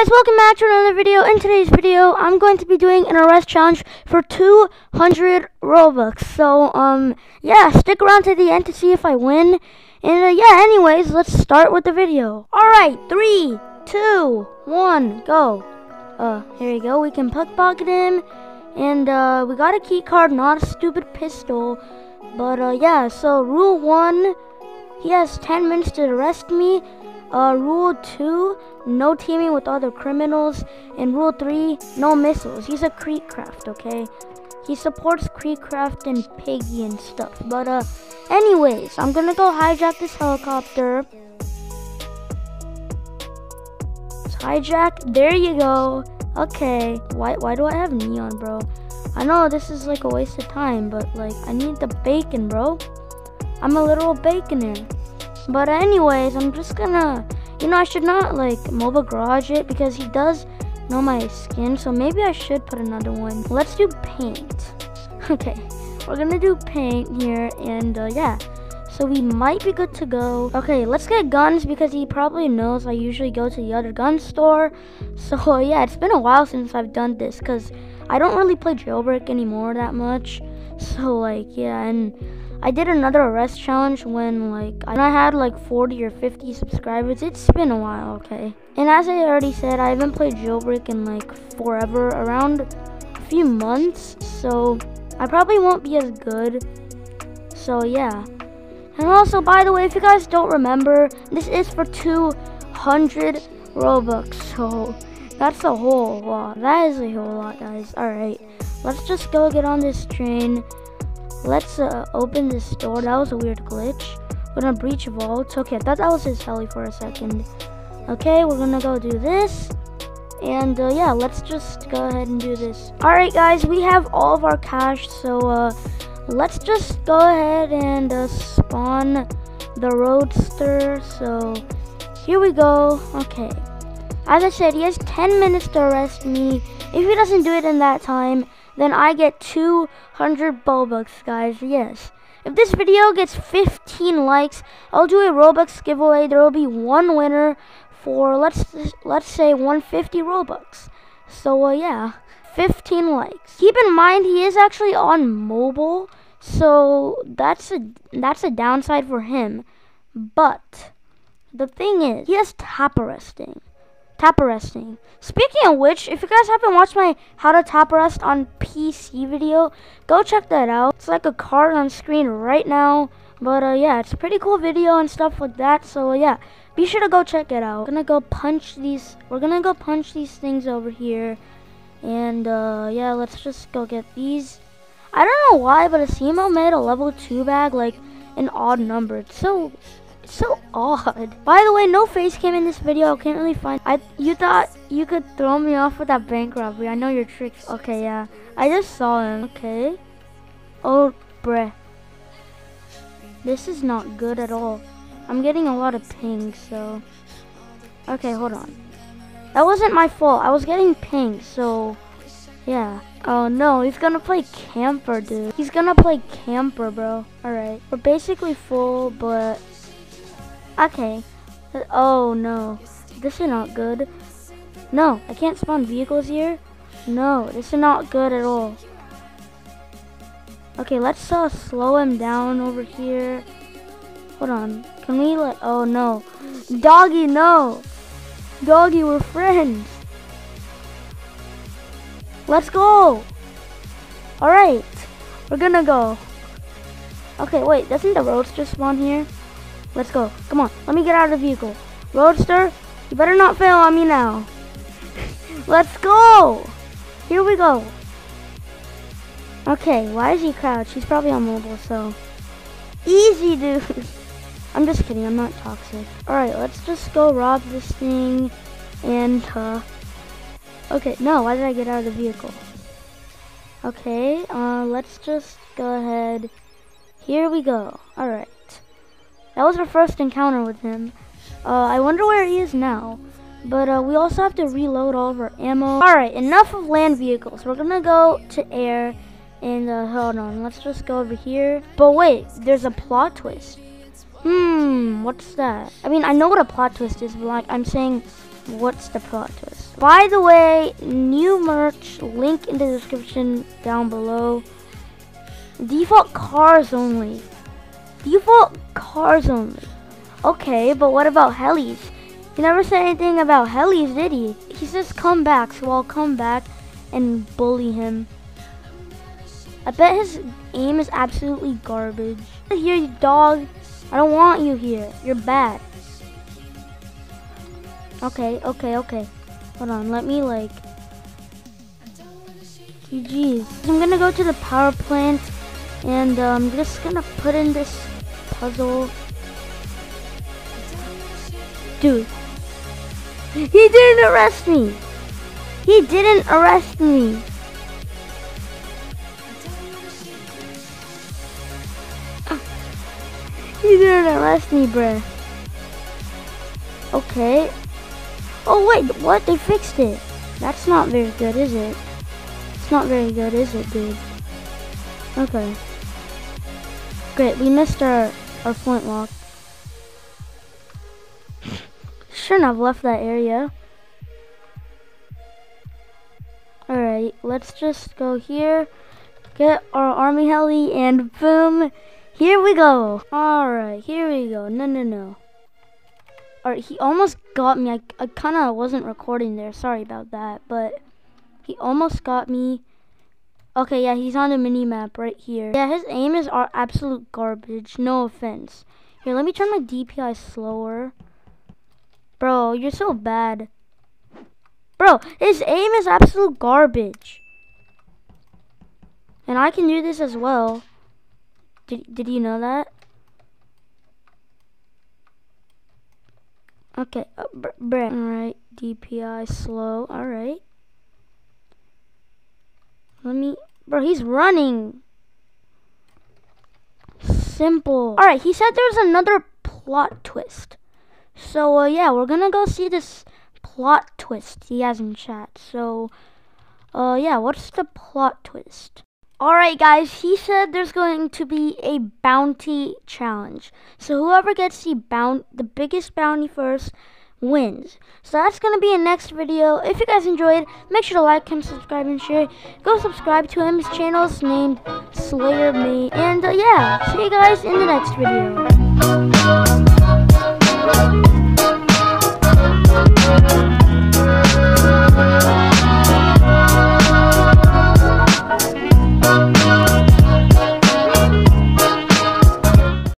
guys, welcome back to another video. In today's video, I'm going to be doing an arrest challenge for 200 Robux. So, um, yeah, stick around to the end to see if I win. And, uh, yeah, anyways, let's start with the video. Alright, three, two, one, go. Uh, here you go. We can pickpocket him. And, uh, we got a key card, not a stupid pistol. But, uh, yeah, so rule one, he has 10 minutes to arrest me. Uh, rule 2, no teaming with other criminals. And rule 3, no missiles. He's a Creekcraft, okay? He supports Creekcraft and Piggy and stuff. But, uh, anyways, I'm gonna go hijack this helicopter. Let's hijack. There you go. Okay. Why, why do I have neon, bro? I know this is like a waste of time, but, like, I need the bacon, bro. I'm a literal baconer. But anyways, I'm just gonna, you know, I should not like mobile garage it because he does know my skin. So maybe I should put another one. Let's do paint. Okay, we're gonna do paint here and uh, yeah. So we might be good to go. Okay, let's get guns because he probably knows I usually go to the other gun store. So yeah, it's been a while since I've done this because I don't really play jailbreak anymore that much. So like, yeah, and I did another arrest challenge when like I had like 40 or 50 subscribers. It's been a while, okay? And as I already said, I haven't played Jailbreak in like forever, around a few months. So I probably won't be as good. So yeah. And also, by the way, if you guys don't remember, this is for 200 Robux. So that's a whole lot. That is a whole lot, guys. Alright, let's just go get on this train. Let's uh, open this door. That was a weird glitch. We're gonna breach vault. Okay, I thought that was his heli for a second. Okay, we're gonna go do this. And uh, yeah, let's just go ahead and do this. Alright guys, we have all of our cash. So uh, let's just go ahead and uh, spawn the Roadster. So here we go. Okay. As I said, he has 10 minutes to arrest me. If he doesn't do it in that time, then I get 200 Robux, guys. Yes. If this video gets 15 likes, I'll do a Robux giveaway. There will be one winner for let's let's say 150 Robux. So uh, yeah, 15 likes. Keep in mind he is actually on mobile, so that's a that's a downside for him. But the thing is, he has tap arresting tap arresting. Speaking of which, if you guys haven't watched my how to tap arrest on PC video, go check that out. It's like a card on screen right now. But uh, yeah, it's a pretty cool video and stuff like that. So uh, yeah, be sure to go check it out. We're gonna go punch these. We're gonna go punch these things over here. And uh, yeah, let's just go get these. I don't know why, but a Asimo made a level 2 bag like an odd number. It's so so odd. By the way, no face cam in this video. I can't really find. I you thought you could throw me off with that bank robbery. I know your tricks. Okay, yeah. I just saw him. Okay. Oh, bruh. This is not good at all. I'm getting a lot of pings, so. Okay, hold on. That wasn't my fault. I was getting pings, so. Yeah. Oh no, he's gonna play camper, dude. He's gonna play camper, bro. Alright. We're basically full, but Okay. Oh no. This is not good. No, I can't spawn vehicles here. No, this is not good at all. Okay, let's uh, slow him down over here. Hold on. Can we let... Oh, no. Doggy, no. Doggy, we're friends. Let's go. Alright. We're gonna go. Okay, wait. Doesn't the roadster spawn here? Let's go. Come on. Let me get out of the vehicle. Roadster, you better not fail on me now. Let's go. Here we go. Okay, why is he crouched? He's probably on mobile, so. Easy, dude. I'm just kidding. I'm not toxic. Alright, let's just go rob this thing. And, uh. Okay, no, why did I get out of the vehicle? Okay, uh, let's just go ahead. Here we go. Alright. That was our first encounter with him. Uh, I wonder where he is now. But uh, we also have to reload all of our ammo. Alright, enough of land vehicles. We're gonna go to air. And uh, hold on, let's just go over here. But wait, there's a plot twist. Hmm, what's that? I mean, I know what a plot twist is, but like, I'm saying, what's the plot twist? By the way, new merch, link in the description down below. Default cars only. Default cars only. Okay, but what about helis? He never said anything about helis, did he? He says come back, so I'll come back and bully him. I bet his aim is absolutely garbage. Here, you dog. I don't want you here. You're bad. Okay, okay, okay. Hold on, let me like... GG's. I'm gonna go to the power plant and I'm just gonna put in this puzzle. Dude. He didn't arrest me! He didn't arrest me! He didn't arrest me, bruh. Okay. Oh, wait, what? They fixed it. That's not very good, is it? It's not very good, is it, dude? Okay. Great, we missed our, our flintlock. Shouldn't have left that area. Alright, let's just go here, get our army heli, and boom, here we go. Alright, here we go. No, no, no. Alright, he almost got me. I, I kind of wasn't recording there. Sorry about that. But he almost got me. Okay, yeah, he's on the mini map right here. Yeah, his aim is absolute garbage. No offense. Here, let me turn my DPI slower. Bro, you're so bad. Bro, his aim is absolute garbage. And I can do this as well. Did, did you know that? Okay, uh, bruh. Alright, DPI slow. Alright. Let me... Bro, he's running. Simple. Alright, he said there's another plot twist. So, uh, yeah, we're gonna go see this plot twist he has in chat. So, uh, yeah, what's the plot twist? Alright guys, he said there's going to be a bounty challenge. So whoever gets the bound the biggest bounty first wins. So that's going to be in next video. If you guys enjoyed, make sure to like, comment, subscribe, and share. Go subscribe to him. His channel is named Slayer Me. And uh, yeah, see you guys in the next video.